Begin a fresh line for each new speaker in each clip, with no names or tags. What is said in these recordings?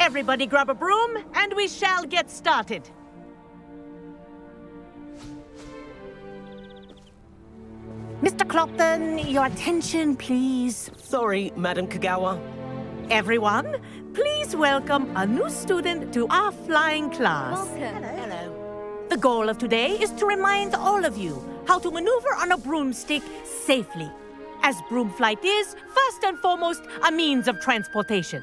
Everybody grab a broom, and we shall get started. Mr. Clopton, your attention, please.
Sorry, Madam Kogawa.
Everyone, please welcome a new student to our flying class.
Welcome.
Hello. The goal of today is to remind all of you how to maneuver on a broomstick safely. As broom flight is, first and foremost, a means of transportation.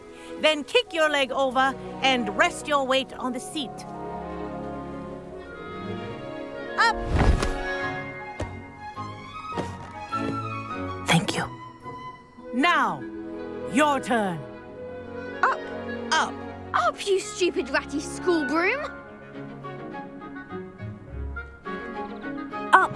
then kick your leg over and rest your weight on the seat. Up! Thank you. Now, your turn.
Up,
Up.
up, you stupid ratty school broom!
Up.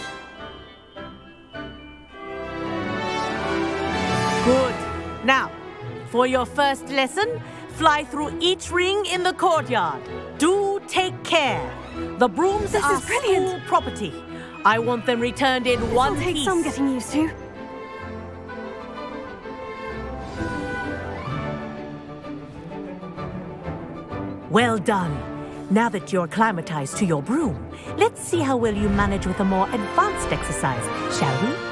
For your first lesson, fly through each ring in the courtyard. Do take care. The brooms
This
are
is brilliant.
school property. I want them returned in one
It'll take
piece.
some getting used to.
Well done. Now that you're acclimatized to your broom, let's see how well you manage with a more advanced exercise, shall we?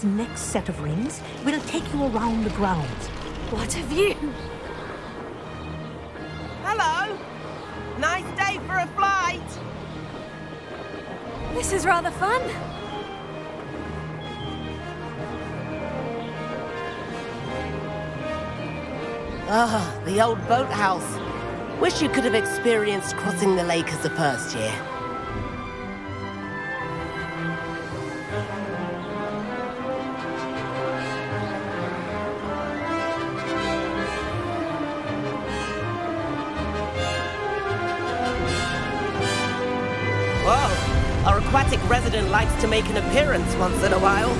This next set of rings will take you around the grounds.
What a view!
Hello. Nice day for a flight.
This is rather fun.
Ah, the old boathouse. Wish you could have experienced crossing the lake as a first year. Aquatic resident likes to make an appearance once in a while.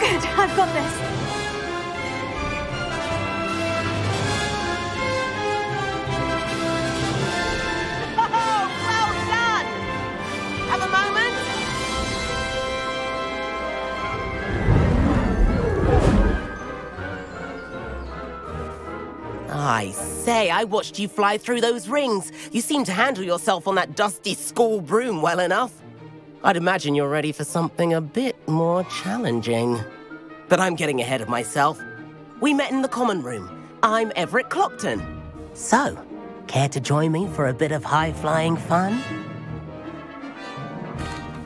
Good, I've got this.
I say, I watched you fly through those rings. You seem to handle yourself on that dusty school broom well enough. I'd imagine you're ready for something a bit more challenging. But I'm getting ahead of myself. We met in the common room. I'm Everett Clopton. So, care to join me for a bit of high-flying fun?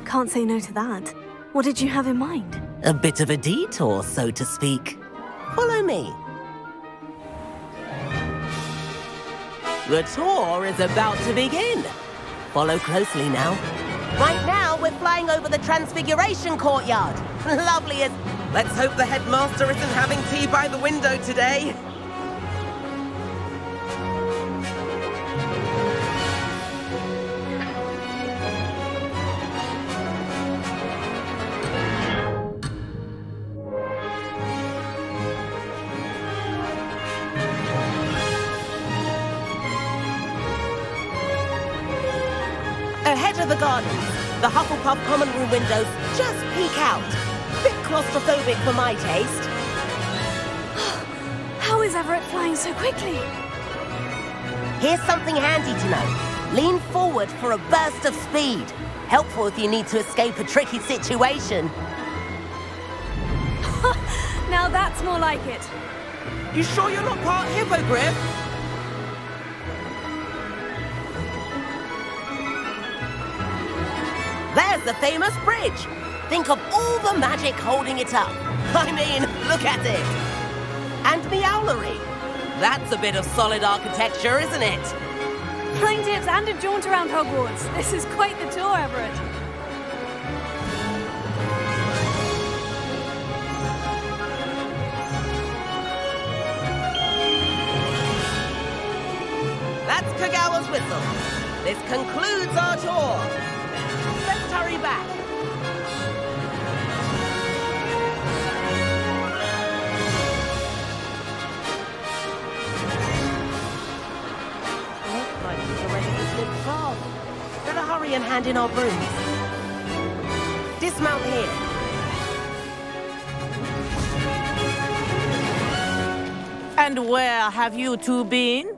Can't say no to that. What did you have in mind?
A bit of a detour, so to speak. Follow me. The tour is about to begin. Follow closely now. Right now, we're flying over the Transfiguration Courtyard. Lovely as... Let's hope the headmaster isn't having tea by the window today. Ahead of the gardens, the Hufflepuff common room windows just peek out. Bit claustrophobic for my taste,
How is Everett flying so quickly?
Here's something handy to know. Lean forward for a burst of speed. Helpful if you need to escape a tricky situation.
Now that's more like it.
You sure you're not part hippogriff? The famous bridge. Think of all the magic holding it up. I mean, look at it. And Meowlery. That's a bit of solid architecture, isn't it?
Flying tips and a jaunt around Hogwarts. This is quite the tour, Everett.
That's Kogawa's whistle. This concludes our tour. Let's hurry back. Looks like he's already listening from. Better hurry and hand in our brooms. Dismount here.
And where have you two been?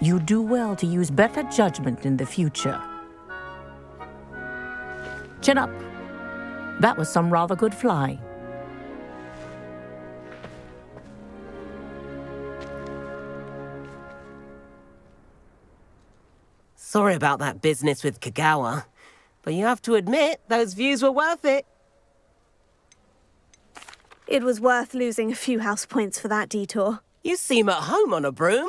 you do well to use better judgment in the future. Chin up. That was some rather good fly.
Sorry about that business with Kogawa. But you have to admit, those views were worth it.
It was worth losing a few house points for that detour.
You seem at home on a broom.